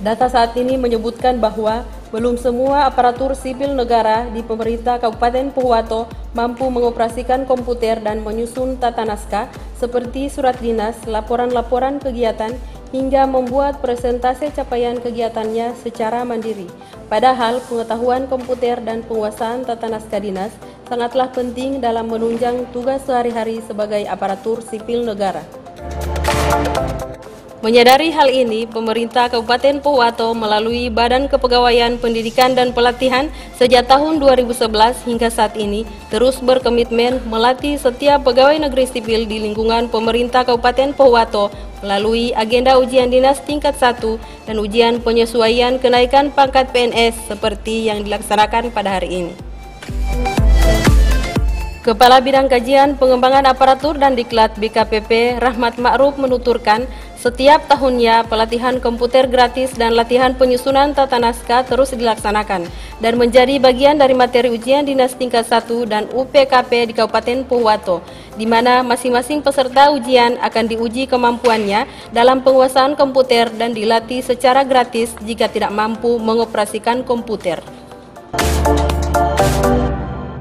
Data saat ini menyebutkan bahwa belum semua aparatur sipil negara di pemerintah Kabupaten Pohuwato mampu mengoperasikan komputer dan menyusun tata naskah seperti surat dinas, laporan-laporan kegiatan, hingga membuat presentase capaian kegiatannya secara mandiri. Padahal pengetahuan komputer dan penguasaan tata naskah dinas sangatlah penting dalam menunjang tugas sehari-hari sebagai aparatur sipil negara. Menyadari hal ini, pemerintah Kabupaten Pohuwato melalui Badan Kepegawaian Pendidikan dan Pelatihan sejak tahun 2011 hingga saat ini terus berkomitmen melatih setiap pegawai negeri sipil di lingkungan pemerintah Kabupaten Pohuwato melalui agenda ujian dinas tingkat 1 dan ujian penyesuaian kenaikan pangkat PNS seperti yang dilaksanakan pada hari ini. Kepala Bidang Kajian Pengembangan Aparatur dan Diklat BKPP Rahmat Ma'ruf menuturkan setiap tahunnya, pelatihan komputer gratis dan latihan penyusunan tata naskah terus dilaksanakan dan menjadi bagian dari materi ujian dinas tingkat 1 dan UPKP di Kabupaten Pohuwato, di mana masing-masing peserta ujian akan diuji kemampuannya dalam penguasaan komputer dan dilatih secara gratis jika tidak mampu mengoperasikan komputer.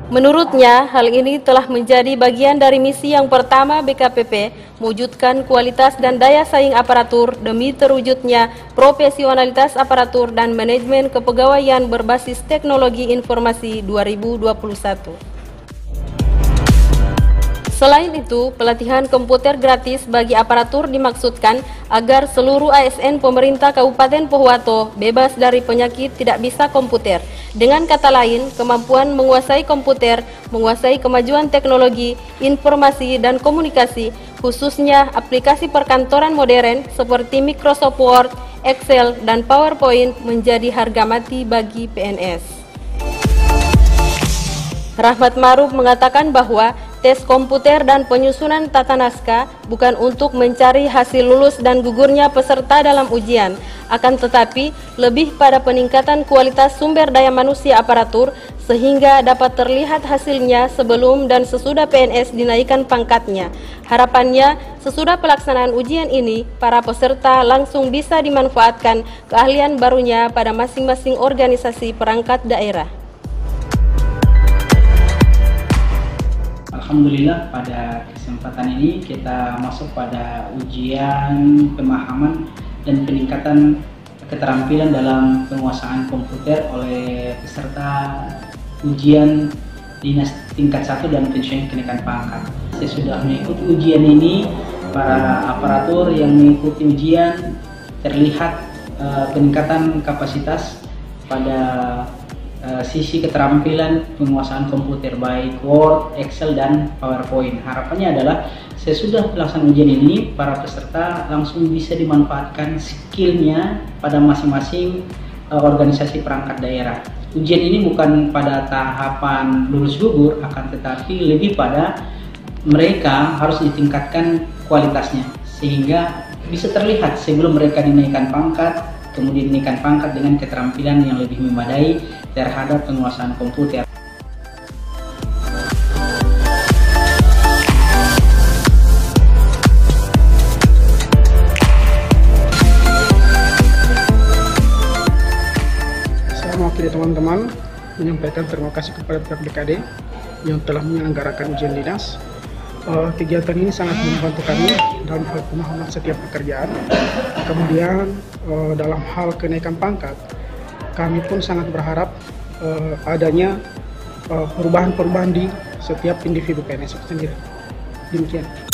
Menurutnya, hal ini telah menjadi bagian dari misi yang pertama BKPP, mewujudkan kualitas dan daya saing aparatur demi terwujudnya profesionalitas aparatur dan manajemen kepegawaian berbasis teknologi informasi 2021. Selain itu, pelatihan komputer gratis bagi aparatur dimaksudkan agar seluruh ASN pemerintah Kabupaten Pohuwato bebas dari penyakit tidak bisa komputer. Dengan kata lain, kemampuan menguasai komputer, menguasai kemajuan teknologi, informasi, dan komunikasi, khususnya aplikasi perkantoran modern seperti Microsoft Word, Excel, dan PowerPoint menjadi harga mati bagi PNS. Rahmat Maruf mengatakan bahwa tes komputer dan penyusunan tata naskah bukan untuk mencari hasil lulus dan gugurnya peserta dalam ujian, akan tetapi lebih pada peningkatan kualitas sumber daya manusia aparatur sehingga dapat terlihat hasilnya sebelum dan sesudah PNS dinaikkan pangkatnya. Harapannya, sesudah pelaksanaan ujian ini, para peserta langsung bisa dimanfaatkan keahlian barunya pada masing-masing organisasi perangkat daerah. Alhamdulillah pada kesempatan ini kita masuk pada ujian pemahaman dan peningkatan keterampilan dalam penguasaan komputer oleh peserta ujian dinas tingkat 1 dan pensiun kenaikan pangkat. Saya sudah mengikuti ujian ini, para aparatur yang mengikuti ujian terlihat uh, peningkatan kapasitas pada uh, sisi keterampilan penguasaan komputer baik Word, Excel dan PowerPoint. Harapannya adalah sesudah pelaksanaan ujian ini para peserta langsung bisa dimanfaatkan skillnya pada masing-masing uh, organisasi perangkat daerah. Ujian ini bukan pada tahapan lulus gugur, akan tetapi lebih pada mereka harus ditingkatkan kualitasnya sehingga bisa terlihat sebelum mereka dinaikkan pangkat kemudian dinaikkan pangkat dengan keterampilan yang lebih memadai terhadap penguasaan komputer. Saya mewakili teman-teman menyampaikan terima kasih kepada pihak BKD yang telah menyelenggarakan ujian dinas. Uh, kegiatan ini sangat membantu kami dalam hal pemahaman setiap pekerjaan. Kemudian uh, dalam hal kenaikan pangkat, kami pun sangat berharap uh, adanya perubahan-perubahan di setiap individu PNS sendiri. Demikian.